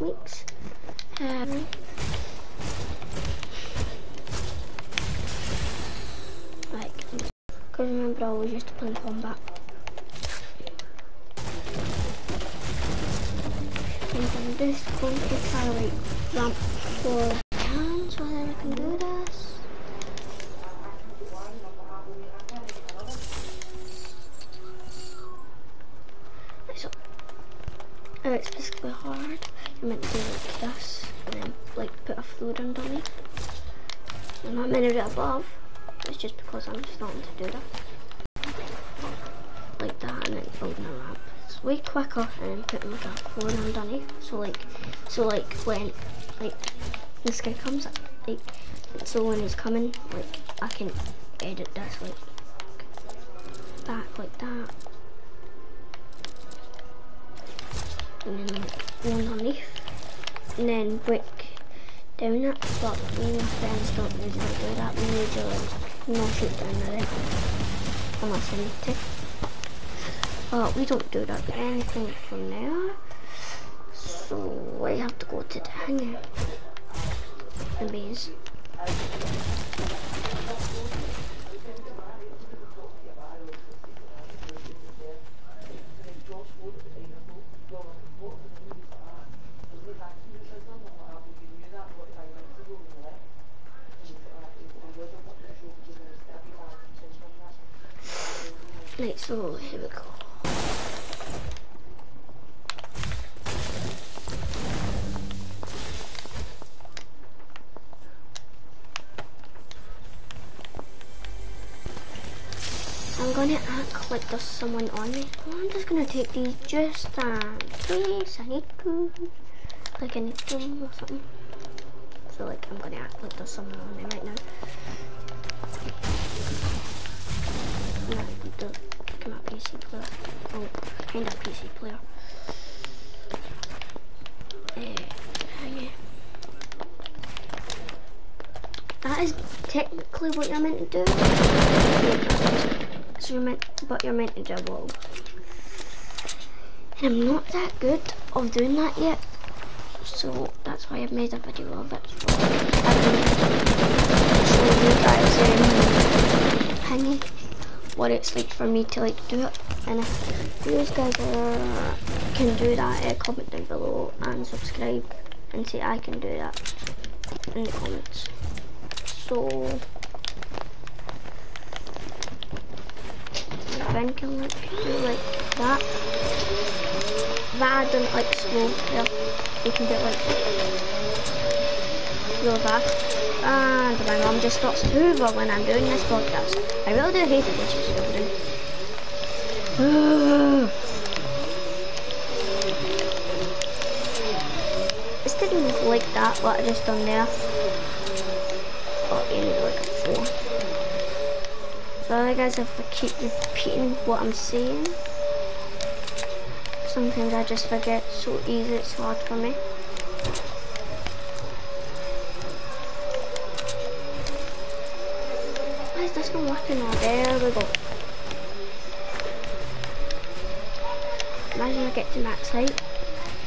weeks. Um, like, because remember I always used to play combat. And I'm just going to try like ramp for hands so that I can do this. Oh, it's basically hard. I meant to do like this and then like put a floor underneath. I'm not meant to do it above. It's just because I'm starting to do that. Like that and then building a ramp. It's way quicker and then putting like a floor underneath. So like, so like when like this guy comes, like so when he's coming, like I can edit this like back like that. And then like one underneath. And then brick down it, but me and my friends don't usually do that. We usually no shoot down unless to. But we don't do that anything from there. So I have to go to the hangar. The base. Right, so here we go. I'm gonna act like there's someone on me. I'm just gonna take these just um, in case I need to. Like I need to or something. So like I'm gonna act like there's someone on me right now. No, not PC player. Oh, kind of PC player. That is technically what you're meant to do. So you're meant, but you're meant to do a wall. And I'm not that good of doing that yet. So that's why I've made a video of it. So you guys um, hanging what it's like for me to like do it. And if you guys are, can do that, uh, comment down below and subscribe and say I can do that in the comments. So Ben can like do like that. Rather than like slow, yeah. You can do like real fast. And my mom just stops Hoover when I'm doing this podcast. I really do hate it when she's hoovering. this didn't look like that, what I just done there. Oh, you need like a four. Sorry guys if I keep repeating what I'm saying. Sometimes I just forget so easy, it's hard for me. Working? Oh, there we go. Imagine I get to max height.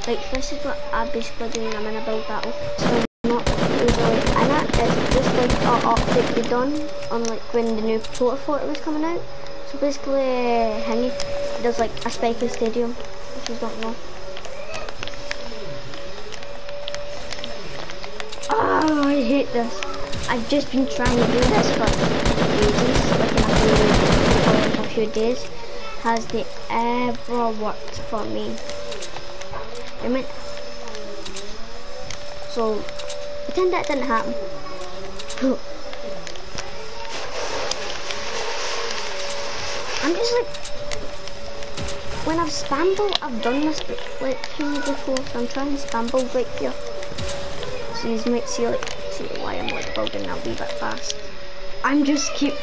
Like, this is what I'm basically doing, I'm in a build battle. So I'm not usually in it, it's just like a update they done on like when the new Proto Fort was coming out. So basically, uh, Hingy, there's like a Spiky Stadium, if you don't know. Oh, I hate this. I've just been trying to do this for ages, like few, for a few days. Has they ever worked for me? I mean, so pretend that didn't happen. I'm just like, when I've spambled, I've done this like before, so I'm trying to spamble right here. So you might see like, see why I'm like building a wee bit fast. I'm just keep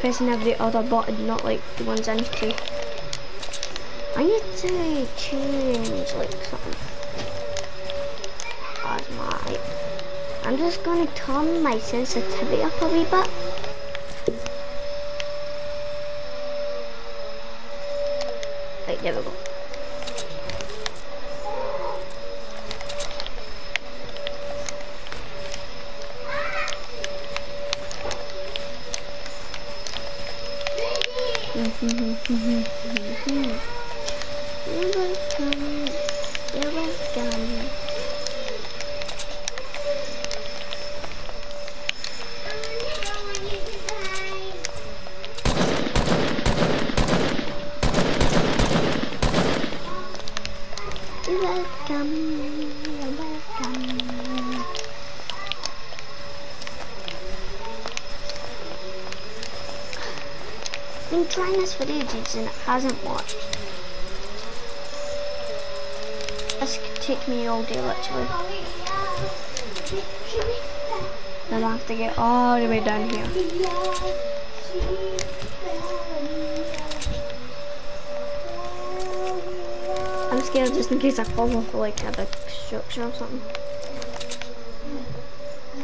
pressing every other button, not like the ones empty. I need to change like something. As my, I'm just gonna turn my sensitivity up a wee bit. Welcome. You're welcome. You're welcome. Welcome. Been trying this for ages and it hasn't worked. This could take me all day literally. Then I have to get all the way down here. I'm scared just in case I fall off like a big structure or something.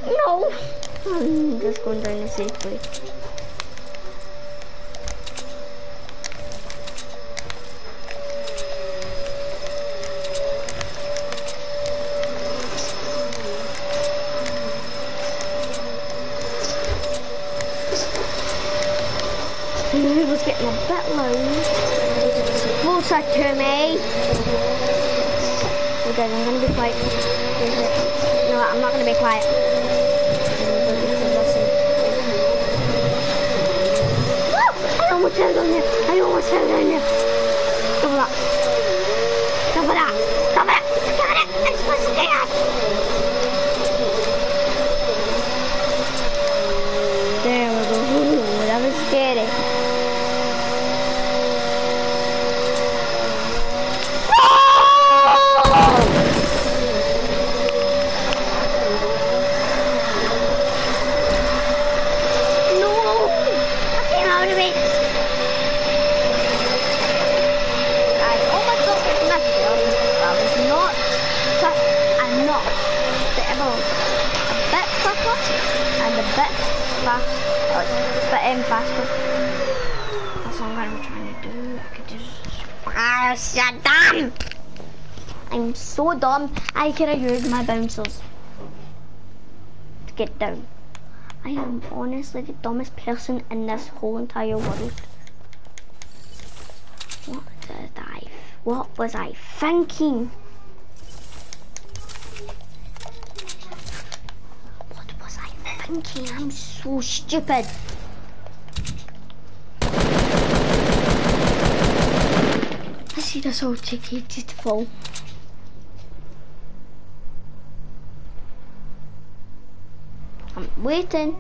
No! I'm just going down the safe way. Bit loud. To me. Okay, I'm gonna be quiet. No, I'm not gonna be quiet. I almost fell down there. I almost fell down there. Cover that. Cover that. Cover that. Cover that. I'm supposed to do that. There we go. Ooh, that was scary. No! I came out of it. I almost got this messed up. I was not quick enough. Of a, bit quicker and a bit fast, a bit um, faster. That's what I'm gonna be trying to do. I could just. Ah, so dumb! I'm so dumb. I could have used my bouncers to get down. I am honestly the dumbest person in this whole entire world. What did I, what was I thinking? Thinking? I'm so stupid. I see this chicky just fall. I'm waiting.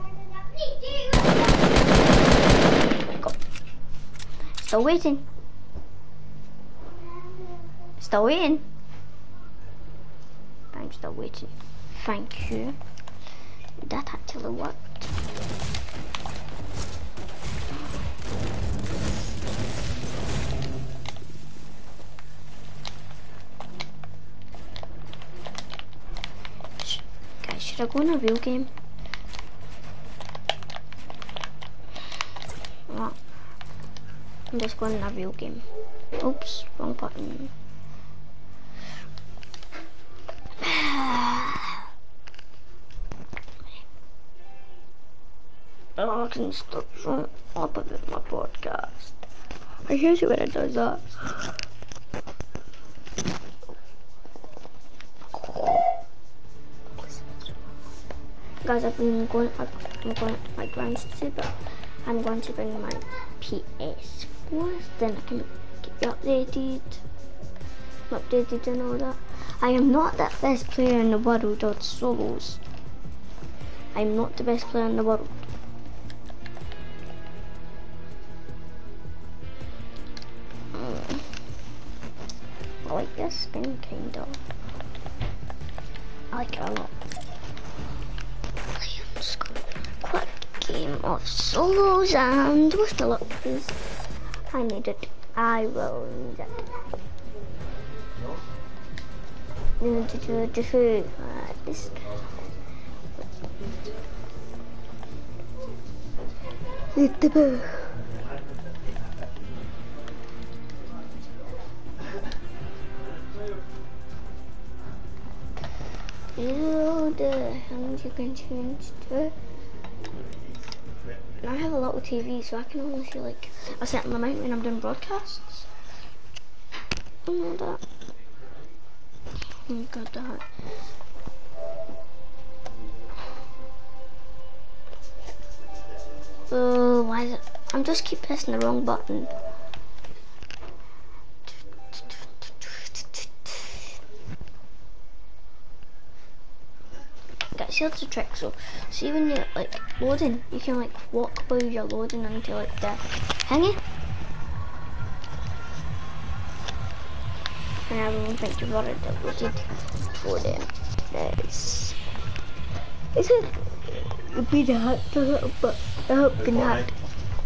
Still waiting. Still waiting. I'm still waiting. Thank you. That actually worked. Guys, should I go in a real game? I'm just going in a real game. Oops, wrong button. I can stop showing up a bit my podcast. I hate it when it does that. Guys, I've been going. I'm going to my grand's but I'm going to bring my PS4. Then I can keep you updated, updated and all that. I am not the best player in the world on solos. I'm not the best player in the world. Like this skin kind of. I like it a lot. Quick game of solos and with the luck please. I need it. I will need it. Do. Uh, this. Hit the. You can change to I have a little TV, so I can only see like a certain amount when I'm doing broadcasts. Oh, that. Oh god, that. Oh, why is it? I'm just keep pressing the wrong button. Guys, here's the trick. So, see when you're like loading, you can like walk while you're loading until like the thingy. And I don't think you've already downloaded for them. Nice. Is it? It'd be the hack a little bit. I hope can hack.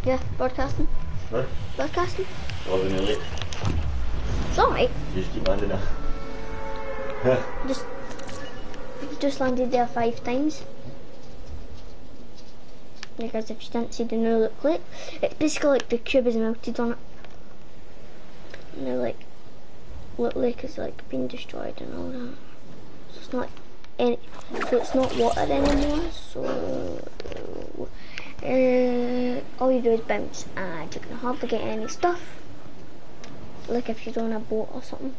Yeah, broadcasting. What? Broadcasting. Wasn't it late? It's alright. Just keep landing it. Just just landed there five times. Because if you didn't see the no look clip, it's basically like the cube is melted on it. And they're like look like it's like being destroyed and all that. So it's not any so it's not water anymore, so uh, all you do is bounce and you can hardly get any stuff. Like if you're on a boat or something.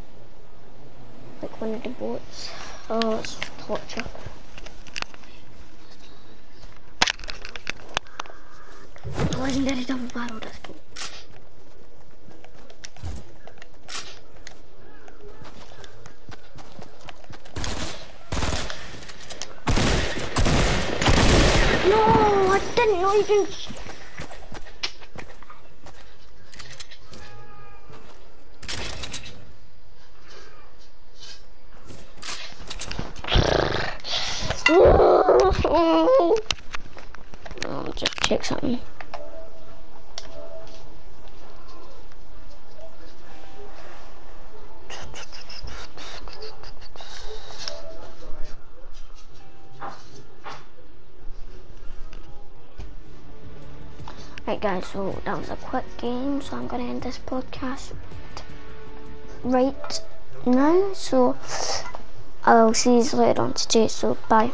Like one of the boats. Oh, it's torture. legendary double barrel pistol. No, I didn't know you can. Guys, so that was a quick game, so I'm gonna end this podcast right now. So I'll see you later on today, so bye.